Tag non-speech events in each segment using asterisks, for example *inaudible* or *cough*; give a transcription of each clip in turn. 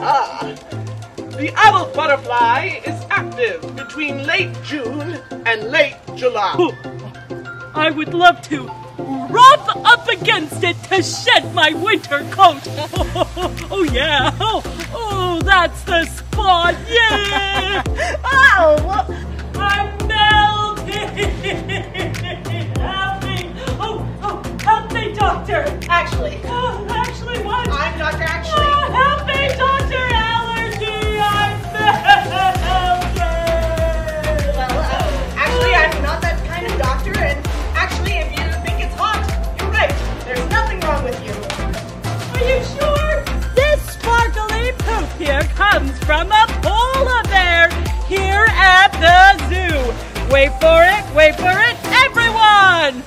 Ah, the adult butterfly is active between late June and late July. I would love to rub up against it to shed my winter coat. *laughs* Oh, yeah. Oh, oh, that's the spot. Yeah. Comes from a polar bear here at the zoo. Wait for it, wait for it, everyone!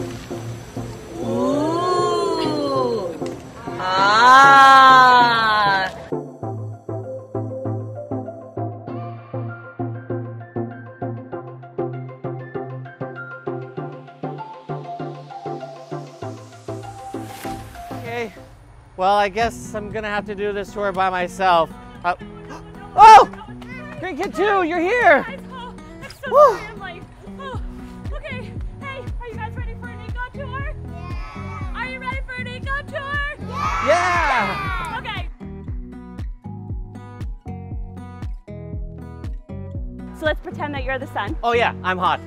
Ooh. Ah. Okay. Well, I guess I'm gonna have to do this tour by myself. Uh, oh! Green Kid 2, you're here! Oh, that's so Woo. sorry, I'm late. Oh, okay. Hey, are you guys ready for an eco tour? Yeah. Are you ready for an eco tour? Yeah! yeah. Okay. So let's pretend that you're the sun. Oh yeah, I'm hot.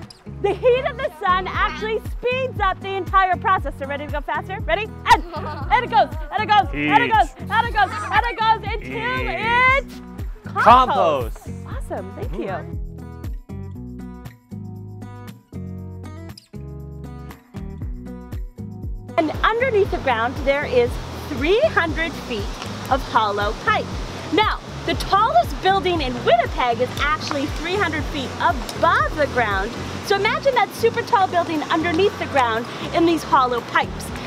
The heat of the sun actually speeds up the entire process. So ready to go faster? Ready? And, *laughs* and it goes, and it goes, and it goes, and it goes, and it goes until it's compost. Compost. Awesome, thank you. Mm-hmm. And underneath the ground, there is 300 feet of hollow pipe. Now, the tallest building in Winnipeg is actually 300 feet above the ground. So imagine that super tall building underneath the ground in these hollow pipes.